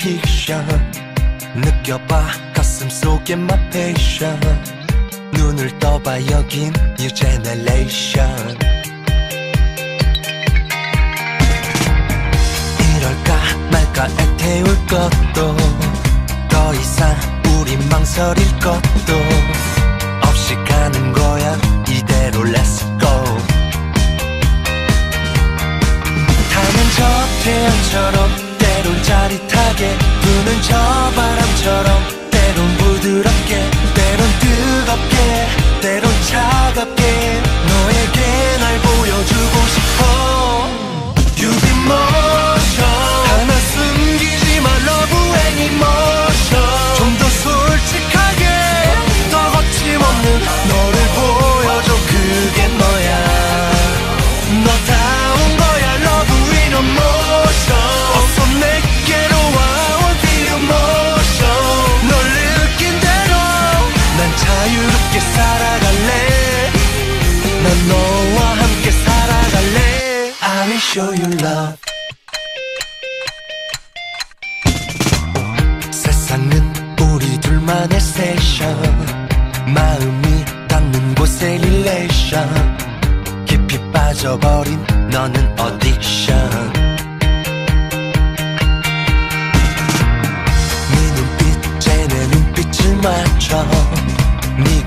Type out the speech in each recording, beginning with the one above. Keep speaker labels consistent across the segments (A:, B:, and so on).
A: 픽션. 느껴봐 가슴 속에 my passion 눈을 떠봐 여긴 new generation. 이럴까 말까 애태울 것도 더 이상 우리 망설일 것도 때론 짜릿하게 부는 저 바람처럼 때론 부드럽게 때론 뜨겁게 자유롭게 살아갈래? 난 너와 함께 살아갈래? I will show you love. 세상은 우리 둘만의 세션 마음이 닿는 곳의 릴레이션 깊이 빠져버린 너는 어딕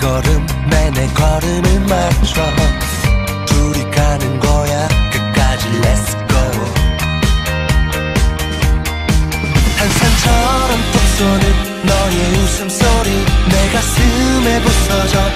A: 네 걸음에 내 걸음을 맞춰. 둘이 가는 거야. 끝까지 Let's go. 한산처럼 톡 쏘는 너의 웃음소리. 내 가슴에 부서져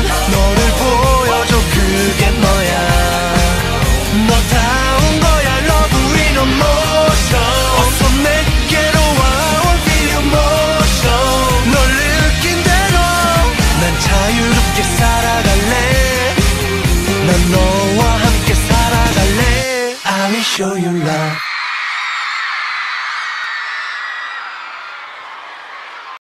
A: 너를 보여줘 그게 너야. 너다운 거야 love in a motion. 어서 내게로 와 I feel emotion 널 느낀 대로 난 자유롭게 살아갈래. 난 너와 함께 살아갈래. I will show you